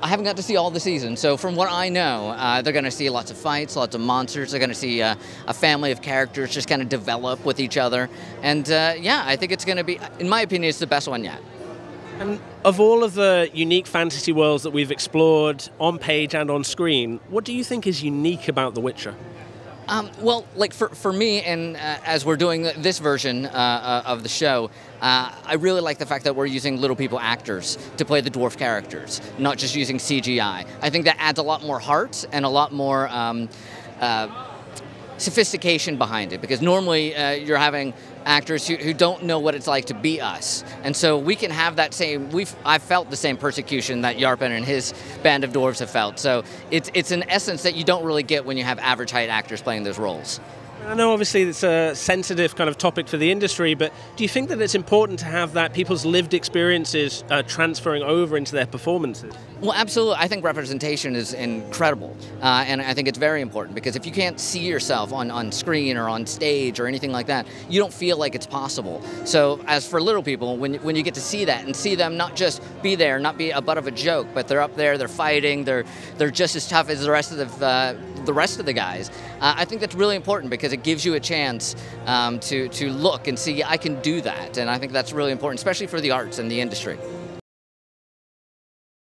I haven't got to see all the season, so from what I know, uh, they're going to see lots of fights, lots of monsters. They're going to see uh, a family of characters just kind of develop with each other, and uh, yeah, I think it's going to be, in my opinion, it's the best one yet. And of all of the unique fantasy worlds that we've explored on page and on screen, what do you think is unique about The Witcher? Um, well, like for, for me, and uh, as we're doing this version uh, uh, of the show, uh, I really like the fact that we're using little people actors to play the dwarf characters, not just using CGI. I think that adds a lot more heart and a lot more. Um, uh, sophistication behind it because normally uh, you're having actors who, who don't know what it's like to be us. And so we can have that same we've i've felt the same persecution that yarpen and his band of dwarves have felt. So it's it's an essence that you don't really get when you have average height actors playing those roles I know obviously it's a sensitive kind of topic for the industry, but do you think that it's important to have that people's lived experiences uh, transferring over into their performances? Well, absolutely. I think representation is incredible, uh, and I think it's very important because if you can't see yourself on, on screen or on stage or anything like that, you don't feel like it's possible. So, as for little people, when, when you get to see that and see them not just be there, not be a butt of a joke, but they're up there, they're fighting, they're they're just as tough as the rest of the uh, the rest of the guys. Uh, I think that's really important because it gives you a chance um, to to look and see I can do that, and I think that's really important, especially for the arts and the industry.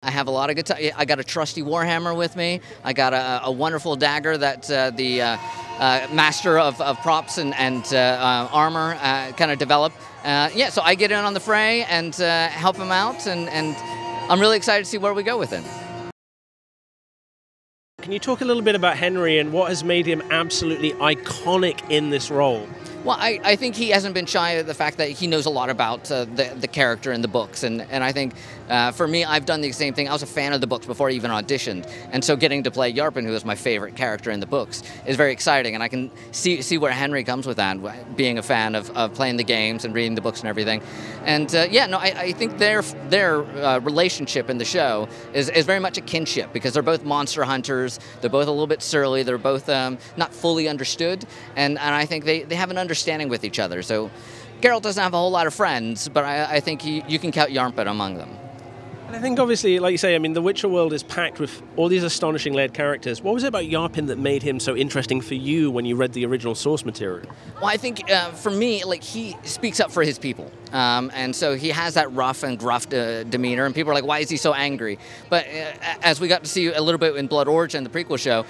I have a lot of good time. I got a trusty Warhammer with me. I got a, a wonderful dagger that uh, the uh, uh, master of, of, props and, and uh, uh, armor uh, kind of developed. yeah, so I get in on the fray and help him out, and, and I'm really excited to see where we go with him. Can you talk a little bit about Henry and what has made him absolutely iconic in this role? Well, I, I think he hasn't been shy of the fact that he knows a lot about uh, the, the character in the books. And, and I think uh, for me, I've done the same thing. I was a fan of the books before I even auditioned. And so getting to play Yarpen, who is my favorite character in the books, is very exciting. And I can see, see where Henry comes with that, being a fan of, of playing the games and reading the books and everything. And uh, yeah, no, I, I, think their, their uh, relationship in the show is, is very much a kinship because they're both monster hunters. They're both a little bit surly. They're both um, not fully understood. And, and I think they, they have an understanding with each other. So Geralt doesn't have a whole lot of friends, but I, I think he, you can count Yarpen among them. And I think obviously, like you say, I mean, the Witcher world is packed with all these astonishing layered characters. What was it about Yarpen that made him so interesting for you when you read the original source material? Well, I think uh, for me, like he speaks up for his people, um, and so he has that rough and gruff de- demeanor, and people are like, "Why is he so angry?" But uh, as we got to see a little bit in Blood Origin, the prequel show,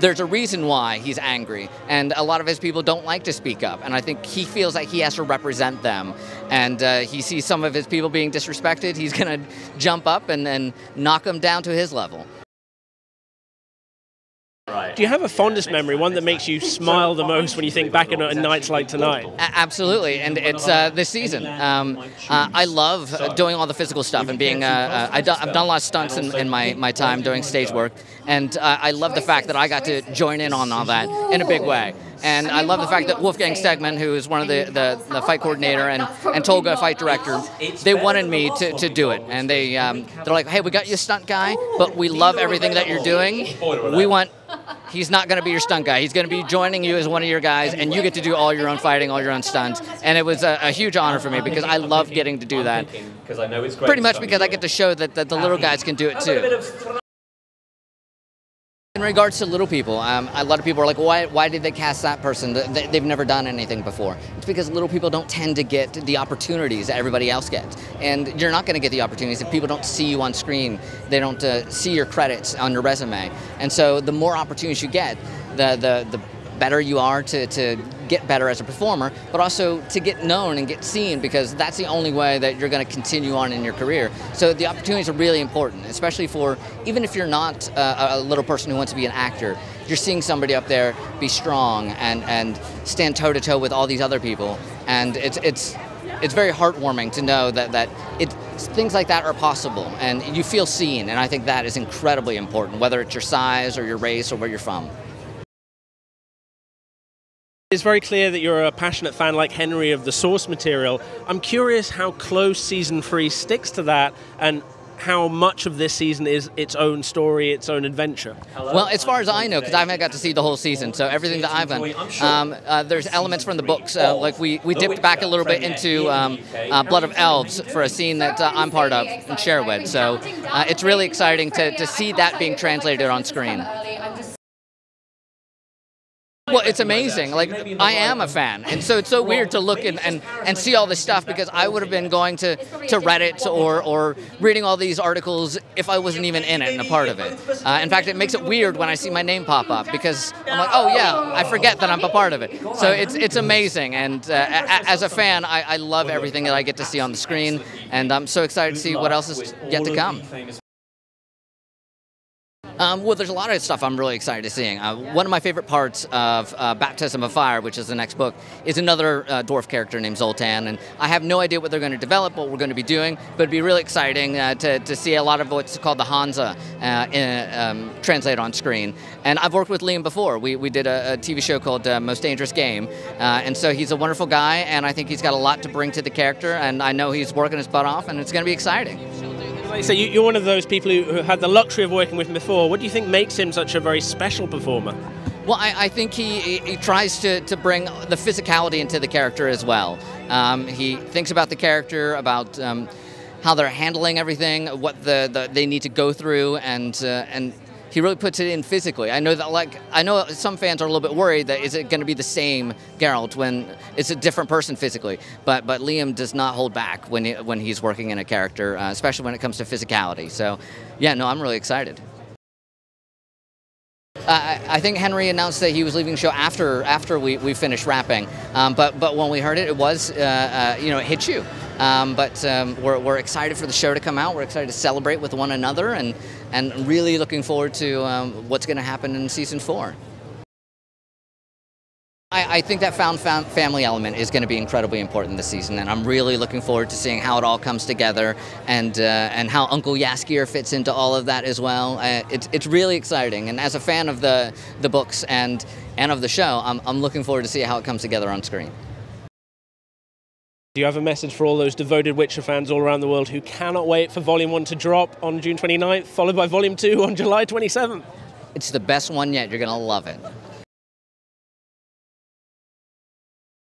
there's a reason why he's angry, and a lot of his people don't like to speak up, and I think he feels like he has to represent them, and uh, he sees some of his people being disrespected. He's gonna jump jump up and, and knock them down to his level. Do you have a fondest memory, one that makes you smile the most when you think back on nights like tonight? Absolutely, and it's uh, this season. Um, uh, I love doing all the physical stuff and being. Uh, uh I have done a lot of stunts in, in, my, my time doing stage work, and uh, I love the fact that I got to join in on all that in a big way. And I love the fact that Wolfgang Stegmann, who is one of the, the, the fight coordinator and, and Tolga fight director, they wanted me to, to do it. And they, um, they're like, hey, we got you stunt guy, but we love everything that you're doing. We want he's not going to be your stunt guy. He's going to be joining you as one of your guys, and you get to do all your own fighting, all your own stunts. And it was a, a huge honor for me because I love getting to do that. Because I know it's Pretty much because I get to show that, that the little guys can do it too. In regards to little people, um, a lot of people are like, why, why did they cast that person? They, they've never done anything before. It's because little people don't tend to get the opportunities that everybody else gets. And you're not going to get the opportunities if people don't see you on screen, they don't uh, see your credits on your resume. And so the more opportunities you get, the, the, the better you are to, to get better as a performer, but also to get known and get seen because that's the only way that you're going to continue on in your career. So the opportunities are really important, especially for even if you're not a, a little person who wants to be an actor, you're seeing somebody up there be strong and, and stand toe to toe with all these other people. And it's, it's, it's very heartwarming to know that, that it, things like that are possible and you feel seen. And I think that is incredibly important, whether it's your size or your race or where you're from. It's very clear that you're a passionate fan like Henry of the source material. I'm curious how close season three sticks to that and how much of this season is its own story, its own adventure? Well, as far as I know, because I haven't got to see the whole season, so everything that I've done, um, uh, there's elements from the books. Uh, like we, we dipped back a little bit into um, uh, Blood of Elves for a scene that uh, I'm part of in Sherwood. So uh, it's really exciting to, to see that being translated on screen. Well, it's amazing. Like I am a fan, and so it's so weird to look and, and, and see all this stuff because I would have been going to, to Reddit or, or reading all these articles if I wasn't even in it and a part of it. Uh, in fact, it makes it weird when I see my name pop up because I'm like, oh yeah, I forget that I'm a part of it. So it's it's amazing, and uh, as a fan, I, I love everything that I get to see on the screen, and I'm so excited to see what else is yet to come. Um, well, there's a lot of stuff I'm really excited to seeing. Uh, one of my favorite parts of uh, Baptism of Fire, which is the next book, is another uh, dwarf character named Zoltan, and I have no idea what they're going to develop, what we're going to be doing, but it'd be really exciting uh, to, to see a lot of what's called the Hansa uh, um, translated on screen. And I've worked with Liam before. We, we did a, a TV show called uh, Most Dangerous Game, and so he's a wonderful guy, and I think he's got a lot to bring to the character, and I know he's working his butt off, and it's going to be exciting. Like so you, are one of those people who, who had the luxury of working with him before. What do you think makes him such a very special performer? Well, I, I think he, he, tries to, to bring the physicality into the character as well. Um, he thinks about the character, about um, how they're handling everything, what the, the, they need to go through, and uh, and he really puts it in physically. I know that like I know some fans are a little bit worried that is it going to be the same Geralt when it's a different person physically, but but Liam does not hold back when he, when he's working in a character, uh, especially when it comes to physicality. So yeah, no, I'm really excited. Uh, I think Henry announced that he was leaving the show after after we, we finished wrapping, um, but but when we heard it, it was uh, uh, you know it hit you. Um, but um, we're, we're excited for the show to come out. We're excited to celebrate with one another, and and really looking forward to um, what's going to happen in season four. I, I think that found family element is going to be incredibly important this season, and I'm really looking forward to seeing how it all comes together and uh, and how Uncle Jaskier fits into all of that as well. Uh, it's it's really exciting, and as a fan of the the books and and of the show, I'm I'm looking forward to see how it comes together on screen. Do you have a message for all those devoted Witcher fans all around the world who cannot wait for Volume 1 to drop on June 29th, followed by Volume 2 on July 27th? It's the best one yet. You're going to love it.